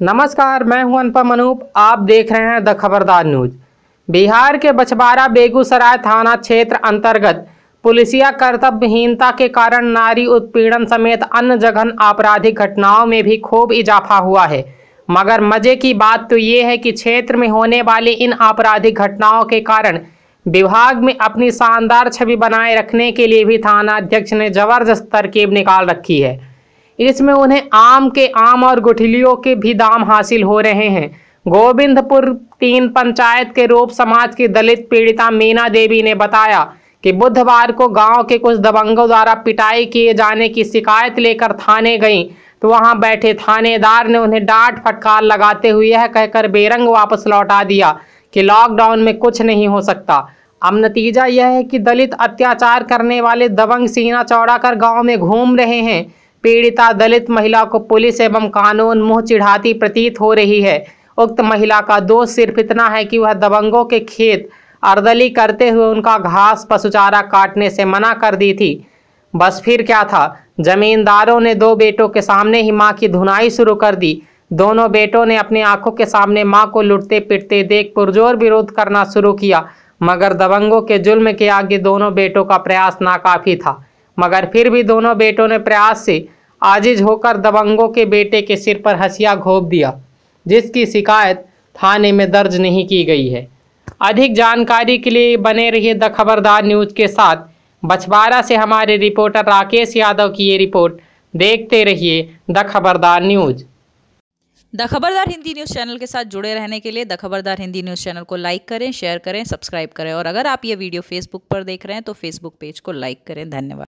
नमस्कार, मैं हूँ अनुपम अनूप आप देख रहे हैं द खबरदार न्यूज़। बिहार के बछवाड़ा बेगूसराय थाना क्षेत्र अंतर्गत पुलिसिया कर्तव्यहीनता के कारण नारी उत्पीड़न समेत अन्य जघन आपराधिक घटनाओं में भी खूब इजाफा हुआ है। मगर मज़े की बात तो ये है कि क्षेत्र में होने वाली इन आपराधिक घटनाओं के कारण विभाग में अपनी शानदार छवि बनाए रखने के लिए भी थाना अध्यक्ष ने ज़बरदस्त तरकीब निकाल रखी है। इसमें उन्हें आम के आम और गुठलियों के भी दाम हासिल हो रहे हैं। गोविंदपुर तीन पंचायत के रूप समाज की दलित पीड़िता मीना देवी ने बताया कि बुधवार को गाँव के कुछ दबंगों द्वारा पिटाई किए जाने की शिकायत लेकर थाने गई। तो वहाँ बैठे थानेदार ने उन्हें डांट फटकार लगाते हुए यह कहकर बेरंग वापस लौटा दिया कि लॉकडाउन में कुछ नहीं हो सकता। अब नतीजा यह है कि दलित अत्याचार करने वाले दबंग सीना चौड़ा कर गाँव में घूम रहे हैं। पीड़िता दलित महिला को पुलिस एवं कानून मुँह चिढ़ाती प्रतीत हो रही है। उक्त महिला का दोष सिर्फ़ इतना है कि वह दबंगों के खेत अर्दली करते हुए उनका घास पशुचारा काटने से मना कर दी थी। बस फिर क्या था? जमींदारों ने दो बेटों के सामने ही माँ की धुनाई शुरू कर दी। दोनों बेटों ने अपनी आँखों के सामने माँ को लुटते पिटते देख पुरजोर विरोध करना शुरू किया, मगर दबंगों के जुल्म के आगे दोनों बेटों का प्रयास नाकाफी था। मगर फिर भी दोनों बेटों ने प्रयास से आजिज होकर दबंगों के बेटे के सिर पर हसिया घोप दिया, जिसकी शिकायत थाने में दर्ज नहीं की गई है। अधिक जानकारी के लिए बने रहिए द खबरदार न्यूज़ के साथ। बछवाड़ा से हमारे रिपोर्टर राकेश यादव की ये रिपोर्ट। देखते रहिए द खबरदार news. The Khabardar Hindi news channel के साथ जुड़े रहने के लिए the Khabardar Hindi news channel को लाइक करें, शेयर करें, सब्सक्राइब करें और अगर आप ये वीडियो फेसबुक पर देख रहे हैं तो फेसबुक पेज को लाइक करें। धन्यवाद।